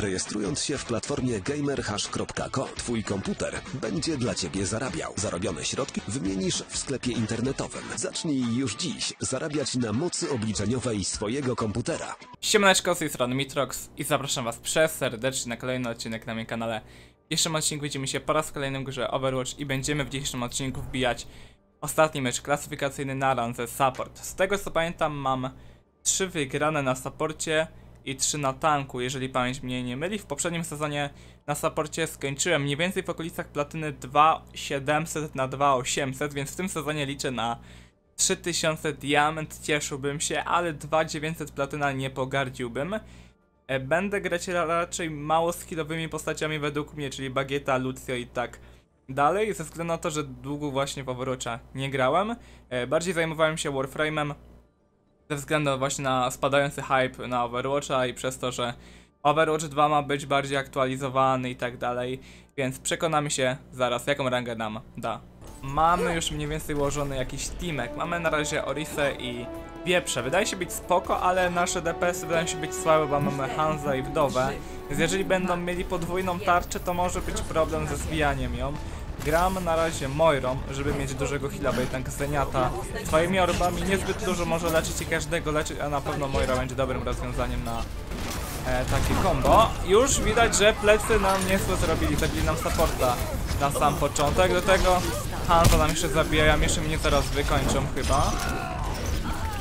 Rejestrując się w platformie gamerhash.com, twój komputer będzie dla ciebie zarabiał. Zarobione środki wymienisz w sklepie internetowym. Zacznij już dziś zarabiać na mocy obliczeniowej swojego komputera. Siemaneczko, z tej strony Mitrox i zapraszam was przez serdecznie na kolejny odcinek na moim kanale. W dzisiejszym odcinku widzimy się po raz kolejny w grze Overwatch i będziemy w dzisiejszym odcinku wbijać ostatni mecz klasyfikacyjny na randze support. Z tego co pamiętam mam 3 wygrane na supporcie i 3 na tanku, jeżeli pamięć mnie nie myli. W poprzednim sezonie na supporcie skończyłem mniej więcej w okolicach platyny 2700 na 2800, więc w tym sezonie liczę na 3000 diament, cieszyłbym się, ale 2900 platyna nie pogardziłbym. E, Będę grać ra- raczej mało skillowymi postaciami według mnie, czyli Bagieta, Lucio i tak dalej, ze względu na to, że długo właśnie w Overwatcha nie grałem. E, Bardziej zajmowałem się Warframe'em ze względu właśnie na spadający hype na Overwatcha i przez to, że Overwatch 2 ma być bardziej aktualizowany i tak dalej, więc przekonamy się zaraz, jaką rangę nam da. Mamy już mniej więcej ułożony jakiś teamek. Mamy na razie Orisę i Wieprze. Wydaje się być spoko, ale nasze DPS wydają się być słabe, bo mamy Hanza i Wdowę. Więc jeżeli będą mieli podwójną tarczę, to może być problem ze zwijaniem ją. Gram na razie Moirą, żeby mieć dużego heala, bo jednak Zeniata swoimi orbami niezbyt dużo może leczyć i każdego leczyć, a na pewno Moira będzie dobrym rozwiązaniem na e, takie combo. Już widać, że plecy nam niezłe zrobili, zabili nam supporta na sam początek. Do tego Hanzo nam jeszcze zabija, jeszcze mnie zaraz wykończą chyba.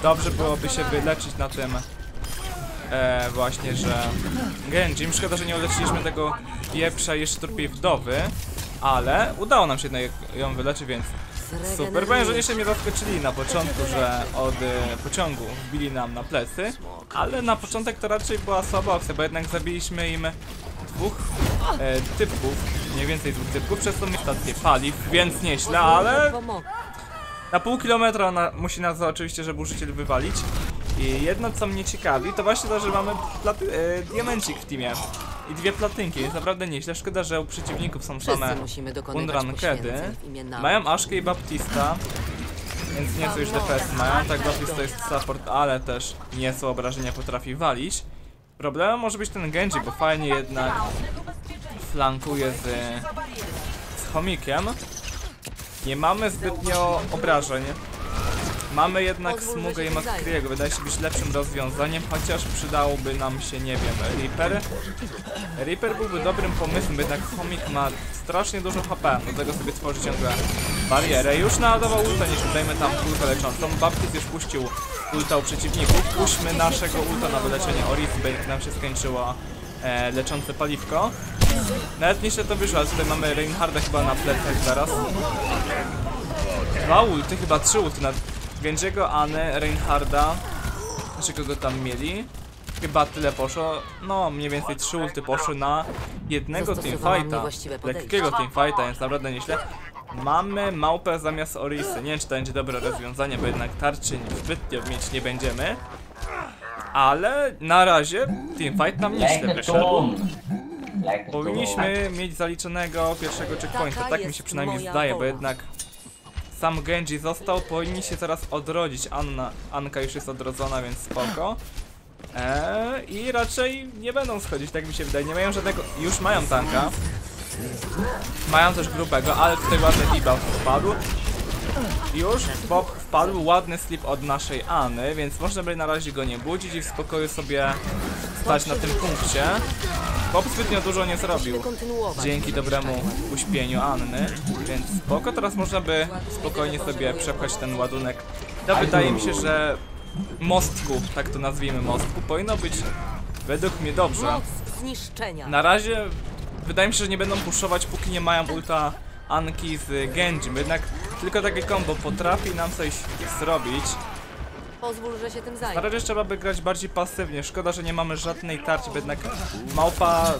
Dobrze byłoby się wyleczyć na tym e, właśnie, że Genjim. Szkoda, że nie uleczyliśmy tego pieprza jeszcze trupiej wdowy, ale udało nam się jednak ją wyleczyć, więc super. Powiem, że jeszcze mnie zaskoczyli na początku, że od e, pociągu wbili nam na plecy, ale na początek to raczej była słaba opcja, bo jednak zabiliśmy im dwóch e, typów, mniej więcej dwóch typów, przez to mi stację paliw, więc nieźle, ale na pół kilometra ona musi nas oczywiście, żeby użyciel wywalić. I jedno co mnie ciekawi, to właśnie to, że mamy e, diamencik w teamie. I dwie platynki, jest naprawdę nieźle. Szkoda, że u przeciwników są same imię nauki. Mają Ashkę i Baptista, więc nieco już DPS mają. Tak, Baptista jest support, ale też nieco obrażenia potrafi walić. Problemem może być ten Genji, bo fajnie jednak flankuje z, z chomikiem. Nie mamy zbytnio obrażeń. Mamy jednak smugę i McCree'ego, wydaje się być lepszym rozwiązaniem, chociaż przydałoby nam się, nie wiem, Reaper. Reaper byłby dobrym pomysłem, jednak chomik ma strasznie dużo HP, do tego sobie tworzy ciągle barierę. Już naładował ulta, nie dajmy tam kulkę leczącą. Baptist już puścił ulta u przeciwników. Puśćmy naszego ulta na wyleczenie Oris, by jak nam się skończyło e, leczące paliwko. Nawet nieźle to wyszło, ale tutaj mamy Reinharda chyba na plecach zaraz. Dwa ulty, chyba trzy ulty na Genjiego, Anę, Reinharda. Znaczy kogo tam mieli? Chyba tyle poszło. No, mniej więcej trzy ulty poszły na jednego teamfighta. Lekkiego teamfighta, więc naprawdę nieźle. Mamy małpę zamiast Orisy. Nie wiem, czy to będzie dobre rozwiązanie, bo jednak tarczy zbytnio mieć nie będziemy. Ale na razie teamfight nam nieźle wyszedł. Powinniśmy mieć zaliczonego pierwszego checkpointa, tak mi się przynajmniej zdaje, bo jednak sam Genji został, powinni się teraz odrodzić. Anna, Anka już jest odrodzona, więc spoko. Eee, I raczej nie będą schodzić, tak mi się wydaje. Nie mają żadnego. Już mają tanka. Mają też grubego, ale tutaj ładny debuff wpadł. Już Bob wpadł, ładny slip od naszejAny, więc można by na razie go nie budzić i w spokoju sobie stać na tym punkcie. Bob zbytnio dużo nie zrobił dzięki dobremu uśpieniu Anny, więc spoko, teraz można by spokojnie sobie przepchać ten ładunek. To wydaje mi się, że mostku, tak to nazwijmy mostku, powinno być według mnie dobrze. Na razie wydaje mi się, że nie będą puszować póki nie mają ulta Anki z Genji, bo jednak tylko takie combo potrafi nam coś zrobić. Pozwól, że się tym Na zajmę. razie trzeba by grać bardziej pasywnie. Szkoda, że nie mamy żadnej tarczy, bo jednak małpa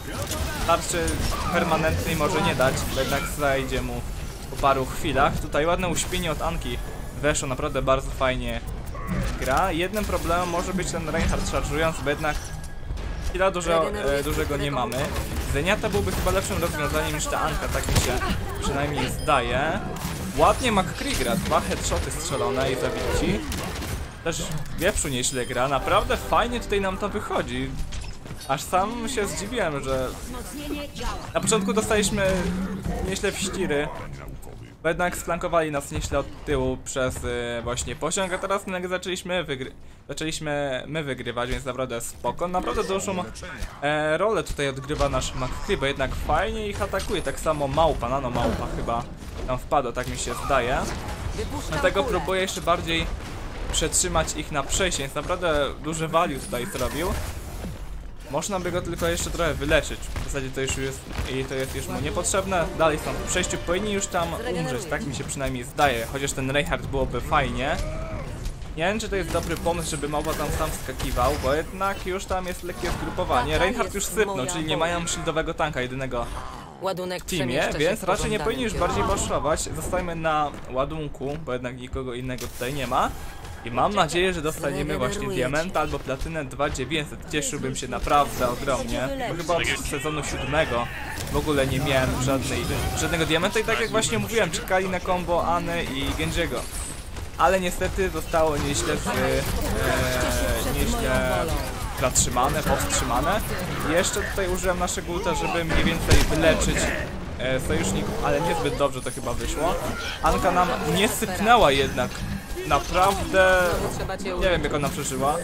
tarczy permanentnej może nie dać, bo jednak zajdzie mu po paru chwilach. Tutaj ładne uśpienie od Anki weszło, naprawdę bardzo fajnie gra. Jednym problemem może być ten Reinhardt szarżujący, bo jednak chwila dużo, e, dużego nie mamy. Zeniata byłby chyba lepszym rozwiązaniem niż ta Anka, tak mi się przynajmniej zdaje. Ładnie McCree gra, dwa headshoty strzelone i zabici. Też wieprzu nieźle gra, naprawdę fajnie tutaj nam to wychodzi. Aż sam się zdziwiłem, że na początku dostaliśmy nieźle w ściry, bo jednak splankowali nas nieźle od tyłu przez y, właśnie pociąg, a teraz nagle zaczęliśmy wygry zaczęliśmy my wygrywać, więc naprawdę spoko. Naprawdę dużą e, rolę tutaj odgrywa nasz McCree, bo jednak fajnie ich atakuje, tak samo małpa, nano małpa chyba tam wpadła, tak mi się zdaje. Dlatego próbuję jeszcze bardziej przetrzymać ich na przejście, więc naprawdę duży value tutaj zrobił. Można by go tylko jeszcze trochę wyleczyć. W zasadzie to już jest i to jest już mu niepotrzebne. Dalej są w przejściu, powinni już tam umrzeć, tak mi się przynajmniej zdaje. Chociaż ten Reinhardt byłoby fajnie. Nie wiem, czy to jest dobry pomysł, żeby Małpa tam sam skakiwał, bo jednak już tam jest lekkie zgrupowanie. Taka Reinhardt już sypnął, czyli nie mają shieldowego tanka jedynego Ładunek w teamie, więc raczej nie powinni już bardziej baszować. Zostajmy na ładunku, bo jednak nikogo innego tutaj nie ma. I mam nadzieję, że dostaniemy właśnie diament albo platynę 2900. Cieszyłbym się naprawdę ogromnie. Bo chyba od sezonu siódmego w ogóle nie miałem żadnej, żadnego diamenta i tak jak właśnie mówiłem, czekali na comboAny i Genjiego. Ale niestety zostało nieźle z, e, nieźle zatrzymane, powstrzymane. Jeszcze tutaj użyłem naszego ulta, żeby mniej więcej wyleczyć e, sojuszników, ale niezbyt dobrze to chyba wyszło. Anka nam nie sypnęła jednak. Naprawdę Trzeba cię nie wiem jak ona przeżyła.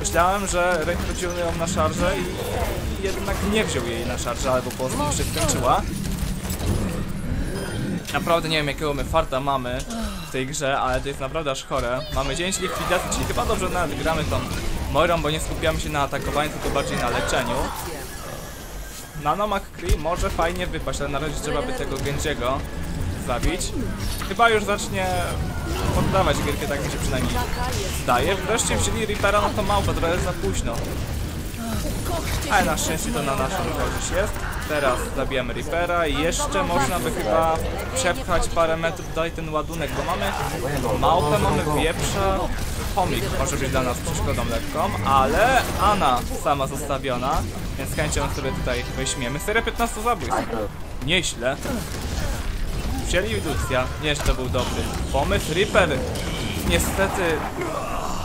Myślałem, że Rey wrócił ją na szarżę i jednak nie wziął jej na szarżę, albo po prostu już się skończyła. Naprawdę nie wiem jakiego my farta mamy w tej grze, ale to jest naprawdę aż chore. Mamy 9 likwidacji, czyli chyba dobrze nawet gramy tą Moirą, bo nie skupiamy się na atakowaniu, tylko bardziej na leczeniu. Nano McCree może fajnie wypaść, ale na razie trzeba by tego Genjiego zabić. Chyba już zacznie poddawać gierkę, tak mi się przynajmniej zdaje. Wreszcie wzięli Reapera, no to małpa, trochę za późno. Ale na szczęście to na naszą korzyść jest. Teraz zabijamy Reapera i jeszcze można by chyba przepchać parę metrów dalej ten ładunek, bo mamy małpę, mamy wieprza, chomik może być dla nas przeszkodą lekką, ale Ana sama zostawiona, więc chęcią sobie tutaj weźmiemy. Seria 15 zabójstw. Nieźle. Wzięli Lucja, to był dobry pomysł. Reaper niestety,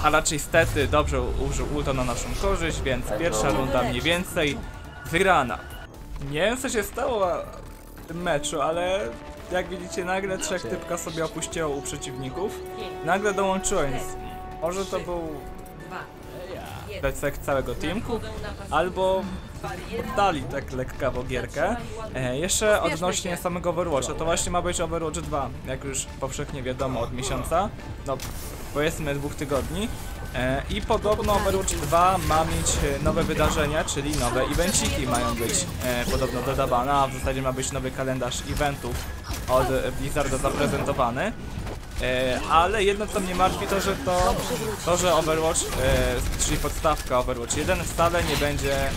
a raczej stety, dobrze użył ulta na naszą korzyść, więc pierwsza runda mniej więcej wygrana. Nie wiem co się stało w tym meczu, ale jak widzicie nagle trzech typka sobie opuściło u przeciwników. Nagle dołączyło, więc może to był plecek całego teamku, albo oddali tak lekkawo gierkę. E, jeszcze odnośnie samego Overwatcha, to właśnie ma być Overwatch 2, jak już powszechnie wiadomo od miesiąca, no powiedzmy dwóch tygodni. E, I podobno Overwatch 2 ma mieć nowe wydarzenia, czyli nowe evenciki mają być e, podobno dodawane, a w zasadzie ma być nowy kalendarz eventów od Blizzarda zaprezentowany. E, ale jedno co mnie martwi to, że to, to że Overwatch, e, czyli podstawka Overwatch 1 wcale nie będzie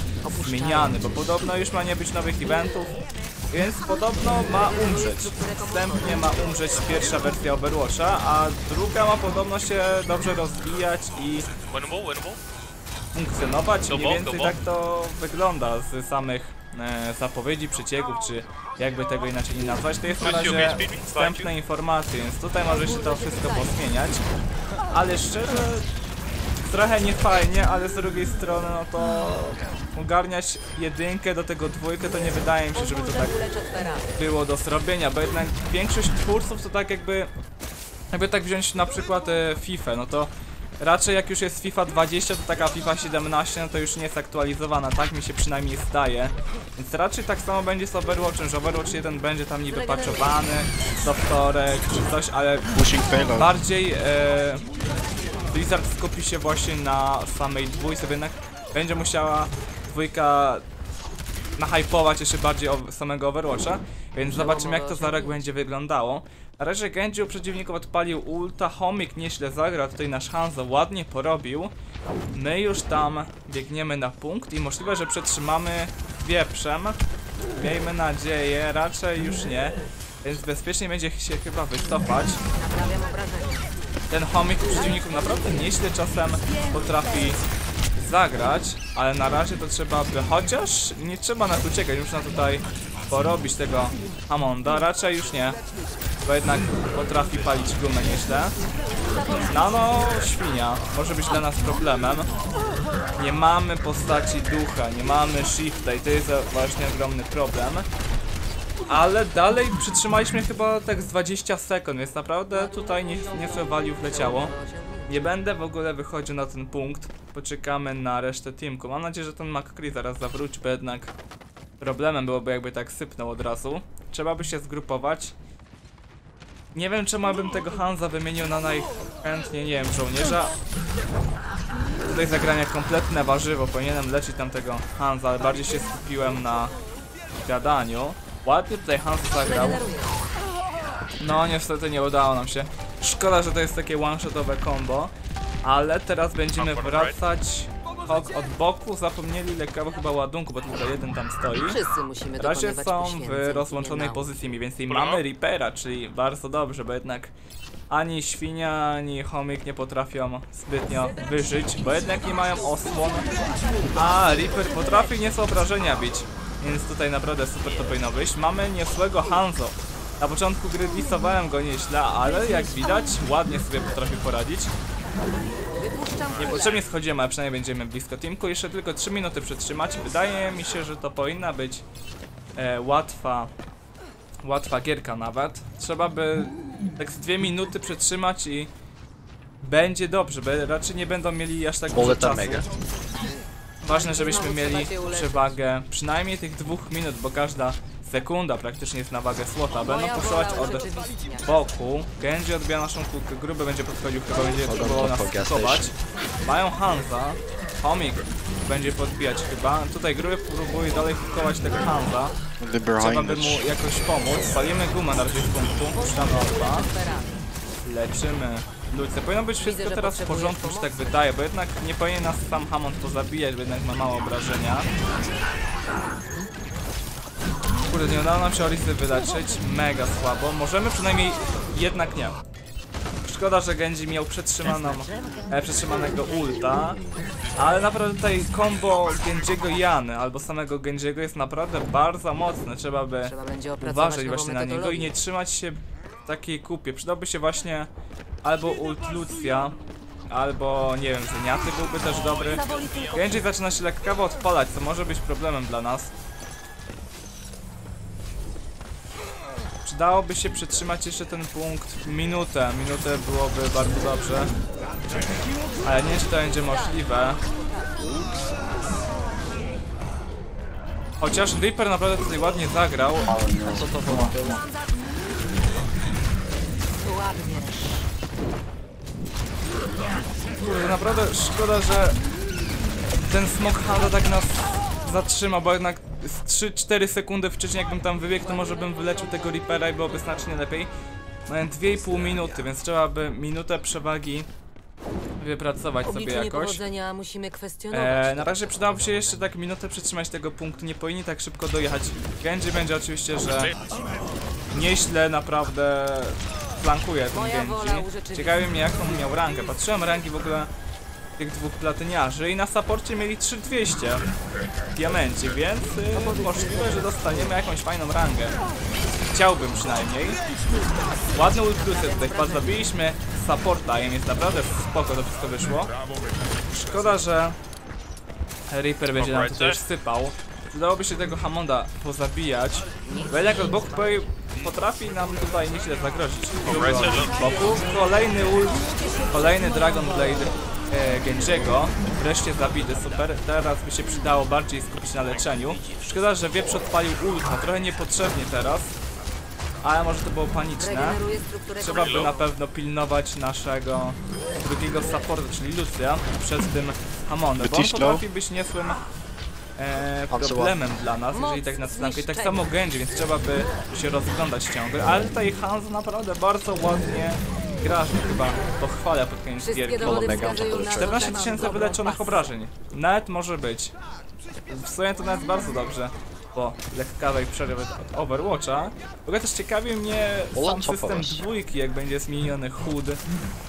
zmieniany, bo podobno już ma nie być nowych eventów, więc podobno ma umrzeć. Wstępnie ma umrzeć pierwsza wersja Overwatcha, a druga ma podobno się dobrze rozwijać i funkcjonować. Mniej więcej tak to wygląda z samych e, zapowiedzi, przecieków, czy jakby tego inaczej nie nazwać. To jest na razie speed, wstępne informacje, więc tutaj może się to wszystko pozmieniać. Ale szczerze, trochę niefajnie, ale z drugiej strony, no to ogarniać jedynkę do tego dwójkę, to nie wydaje mi się, żeby to tak było do zrobienia, bo jednak większość twórców to tak jakby jakby tak wziąć na przykład e, FIFA, no to raczej jak już jest FIFA 20, to taka FIFA 17 no to już nie jest aktualizowana, tak mi się przynajmniej zdaje. Więc raczej tak samo będzie z Overwatchem, że Overwatch 1 będzie tam niby patchowany co wtorek czy coś, ale bardziej e, Blizzard skupi się właśnie na samej dwójce, jednak będzie musiała dwójka nahypować jeszcze bardziej samego Overwatcha, więc zobaczymy jak to za rok będzie wyglądało. Na razie Genji u przeciwników odpalił ulta, Homik nieźle zagrał, tutaj nasz Hanzo ładnie porobił. My już tam biegniemy na punkt i możliwe, że przetrzymamy wieprzem. Miejmy nadzieję, raczej już nie, więc bezpiecznie będzie się chyba wycofać. Ten chomik u przeciwników naprawdę nieźle czasem potrafi zagrać, ale na razie to trzeba by chociaż nie trzeba nas uciekać, można tutaj porobić tego Hamonda, raczej już nie, bo jednak potrafi palić gumę nieźle. Nano świnia może być dla nas problemem. Nie mamy postaci ducha, nie mamy shifta i to jest właśnie ogromny problem. Ale dalej przytrzymaliśmy chyba tak z 20 sekund, więc naprawdę tutaj nie, nieco valiów leciało. Nie będę w ogóle wychodził na ten punkt. Poczekamy na resztę teamku. Mam nadzieję, że ten McCree zaraz zawróci, bo jednak problemem byłoby jakby tak sypnął od razu. Trzeba by się zgrupować. Nie wiem czemu bym tego Hansa wymienił na najchętniej, nie wiem, żołnierza. Tutaj zagrania kompletne warzywo, powinienem leczyć tamtego Hansa, ale bardziej się skupiłem na gadaniu. Ładnie tutaj Hans zagrał. No niestety nie udało nam się. Szkoda, że to jest takie one-shotowe combo. Ale teraz będziemy wracać Hok od boku. Zapomnieli lekkiego chyba ładunku, bo tylko jeden tam stoi. Wszyscy musimy Na razie są w rozłączonej pozycji mniej więcej. Mamy Reapera, czyli bardzo dobrze, bo jednak ani świnia, ani chomik nie potrafią zbytnio wyżyć, bo jednak nie mają osłon. A Reaper potrafi nieco obrażenia bić, więc tutaj naprawdę super to powinno wyjść. Mamy niesłego Hanzo. Na początku gry disowałem go nieźle, ale jak widać ładnie sobie potrafi poradzić. Niepotrzebnie schodziłem, ale przynajmniej będziemy blisko teamku. Jeszcze tylko 3 minuty przytrzymać. Wydaje mi się, że to powinna być e, łatwa, łatwa gierka nawet. Trzeba by tak z 2 minuty przytrzymać i będzie dobrze, bo raczej nie będą mieli aż tak dużo czasu. mega. Ważne, żebyśmy mieli przewagę przynajmniej tych dwóch minut, bo każda sekunda praktycznie jest na wagę słota. Będą wola od boku. Genji odbija naszą kulkę, gruby będzie podchodził, chyba będzie próbował nas station. Mają Hansa, Homik będzie podbijać chyba. Tutaj gruby próbuje dalej hukować tego Hansa. Trzeba by mu jakoś pomóc. Palimy gumę na razie z punktu. Opera. Leczymy Luce. Powinno być wszystko Widzę, teraz w porządku, mi się tak wydaje, bo jednak nie powinien nas sam Hammond pozabijać, bo jednak ma mało obrażenia. Kurde, nie udało nam się Orisy wyleczyć, mega słabo. Możemy przynajmniej, jednak nie. Szkoda, że Genji miał przetrzymaną, e, przetrzymanego ulta, ale naprawdę tutaj combo Genjiego i Jany, albo samego Genjiego jest naprawdę bardzo mocne. Trzeba by uważać właśnie na niego i nie trzymać się takiej kupie. Przydałby się właśnie albo ult Lucja, albo nie wiem, Zeniaty byłby też dobry. Genji zaczyna się lekkawo odpalać, co może być problemem dla nas. Przydałoby się przytrzymać jeszcze ten punkt minutę. Minutę byłoby bardzo dobrze. Ale nie wiem, czy to będzie możliwe. Chociaż Reaper naprawdę tutaj ładnie zagrał. Co to było? Kurde, naprawdę szkoda, że ten smok Hada tak nas zatrzyma, bo jednak z 3-4 sekundy wcześniej jakbym tam wybiegł, to może bym wyleczył tego Reapera i byłoby znacznie lepiej. Mają 2,5 minuty, więc trzeba by minutę przewagi wypracować sobie jakoś. E, na razie przydałoby się jeszcze tak minutę przytrzymać tego punktu, nie powinni tak szybko dojechać. Genji będzie oczywiście, że nieźle naprawdę flankuje ten Genji. Ciekawi mnie jaką miał rangę. Patrzyłem rangi w ogóle tych dwóch platyniarzy i na saporcie mieli 3200 w diamencie, więc y, możliwe, że dostaniemy jakąś fajną rangę. Chciałbym przynajmniej. Ładne ultrusy tutaj chyba zabiliśmy supporta i jest naprawdę spoko to wszystko wyszło. Szkoda, że Reaper będzie nam tutaj sypał. Przydałoby się tego Hammonda pozabijać, bo jednak od boku po- potrafi nam tutaj nieźle zagrozić. Boku kolejny ult, kolejny Dragon Blade e, Genjiego, wreszcie zabity, super. Teraz by się przydało bardziej skupić na leczeniu. Szkoda, że wieprz odpalił ult, no trochę niepotrzebnie teraz, ale może to było paniczne. Trzeba by na pewno pilnować naszego drugiego supporta, czyli Lucia, przed tym Hammondem, bo on potrafi być niezłym e, problemem dla nas, jeżeli tak nas flankuje. Tak samo Genji, więc trzeba by się rozglądać ciągle, ale tutaj Hans naprawdę bardzo ładnie gra, że chyba pochwalę pod koniec Wszystkie gierki. dowody Mega, wskazują na to, 14 że mam tysięcy wyleczonych obrażeń. Nawet może być. W sumie to nawet bardzo dobrze. Po lekkawej przerwie od Overwatcha. W ogóle też ciekawi mnie sam system dwójki, jak będzie zmieniony HUD.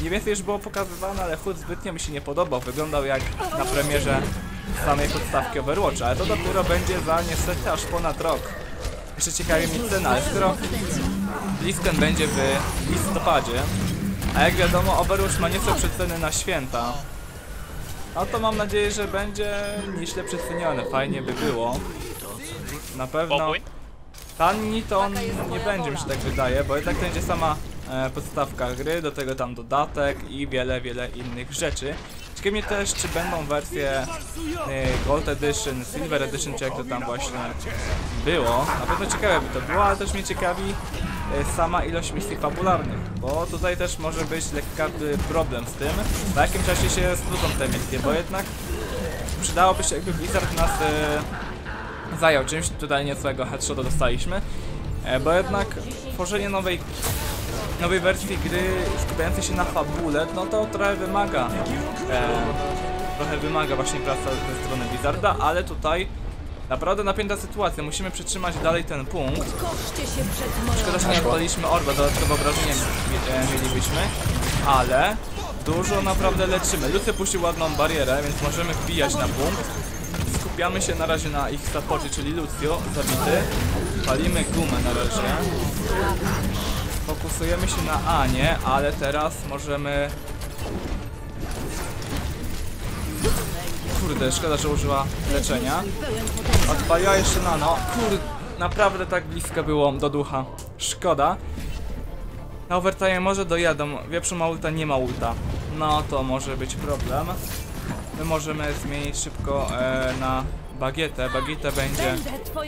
Nie więcej już było pokazywane, ale HUD zbytnio mi się nie podobał. Wyglądał jak na premierze samej podstawki Overwatcha, ale to dopiero będzie za niestety aż ponad rok. Jeszcze ciekawi mnie cena, ale skoro BlizzCon będzie w listopadzie, a jak wiadomo Overwatch ma nieco przeceny na święta, No to mam nadzieję, że będzie nieźle przecenione. Fajnie by było. Na pewno. Tanni to on nie będzie, mi się tak wydaje, bo jednak to będzie sama e, podstawka gry, do tego tam dodatek i wiele, wiele innych rzeczy. Ciekawi mnie też, czy będą wersje e, Gold Edition, Silver Edition, czy jak to tam właśnie było. Na pewno ciekawe by to było, ale też mnie ciekawi sama ilość misji fabularnych, bo tutaj też może być lekka e, problem z tym, w jakim czasie się skrócą te misje, bo jednak przydałoby się jakby Blizzard nas e, zajął czymś, tutaj niecałego headshota dostaliśmy, e, bo jednak tworzenie nowej, nowej wersji gry skupiającej się na fabule, no to trochę wymaga, e, trochę wymaga właśnie praca ze strony Blizzarda, ale tutaj naprawdę napięta sytuacja, musimy przytrzymać dalej ten punkt. Szkoda, że nie odpaliliśmy orba, dodatkowe obrażenia mi- e, mielibyśmy, ale dużo naprawdę leczymy. Lucy puścił ładną barierę, więc możemy wbijać na punkt. Skupiamy się na razie na ich supporcie, czyli Lucio, zabity. Palimy gumę na razie. Fokusujemy się na Anię, ale teraz możemy... Kurde, szkoda, że użyła leczenia. Odpaliła jeszcze nano. Kurde, naprawdę tak blisko było do ducha. Szkoda. Na overtime może dojadą. Wieprzu ma ulta, nie ma ulta. No to może być problem. My możemy zmienić szybko e, na bagietę. Bagieta będzie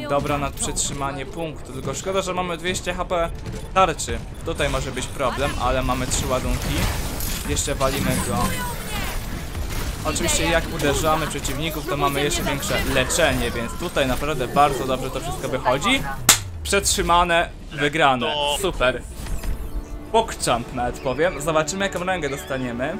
dobra na przytrzymanie punktu. Tylko szkoda, że mamy 200 HP tarczy. Tutaj może być problem, ale mamy trzy ładunki. Jeszcze walimy go. Oczywiście jak uderzamy przeciwników, to mamy jeszcze większe leczenie, więc tutaj naprawdę bardzo dobrze to wszystko wychodzi. Przetrzymane, wygrane. Super. Pokczamp nawet powiem. Zobaczymy jaką rangę dostaniemy.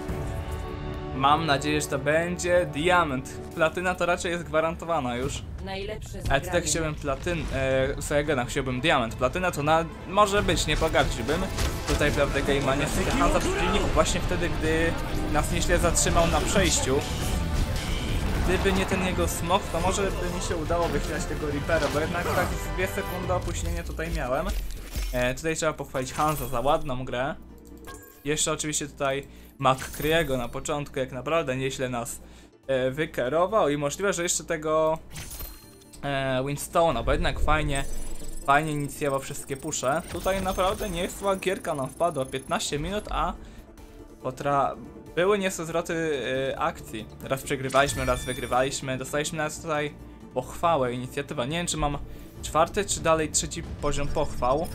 Mam nadzieję, że to będzie diament. Platyna to raczej jest gwarantowana już. Najlepsze Ale tutaj chciałbym platyn... E, Sayagana chciałbym diament. Platyna to na... może być, nie pogardziłbym. Tutaj prawda Game'a nie chce Hansa przeciwników właśnie wtedy, gdy nas nieźle zatrzymał na przejściu. Gdyby nie ten jego smok, to może by mi się udało wychylać tego Reapera, bo jednak tak 2 sekundy opóźnienia tutaj miałem. E, tutaj trzeba pochwalić Hansa za ładną grę. Jeszcze oczywiście tutaj McCreego na początku, jak naprawdę nieźle nas e, wykerował i możliwe, że jeszcze tego e, Winstona, bo jednak fajnie, fajnie inicjował wszystkie pusze. Tutaj naprawdę nie jest zła gierka nam wpadła, 15 minut, a potra... były niezłe zwroty e, akcji. Raz przegrywaliśmy, raz wygrywaliśmy, dostaliśmy nawet tutaj pochwałę, inicjatywa. Nie wiem, czy mam czwarty, czy dalej trzeci poziom pochwał.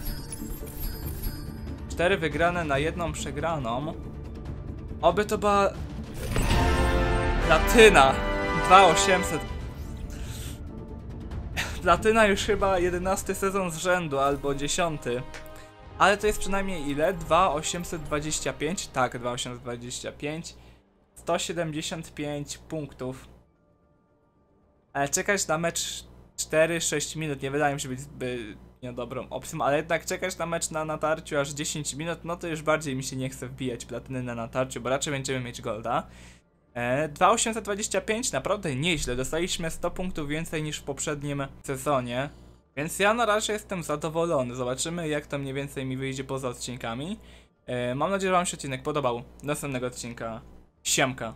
Cztery wygrane na jedną przegraną. Oby to była... Latyna! 2800 Platyna już chyba 11 sezon z rzędu, albo 10. Ale to jest przynajmniej ile? 2825? Tak, 2825. 175 punktów. Ale czekać na mecz 4-6 minut nie wydaje mi się być zbytnio dobrą opcją, ale jednak czekać na mecz na natarciu aż 10 minut, no to już bardziej mi się nie chce wbijać platyny na natarciu, bo raczej będziemy mieć golda. E, 2825 naprawdę nieźle, dostaliśmy 100 punktów więcej niż w poprzednim sezonie. Więc ja na razie jestem zadowolony. Zobaczymy jak to mniej więcej mi wyjdzie poza odcinkami. E, mam nadzieję, że wam się odcinek podobał. Do następnego odcinka. Siemka.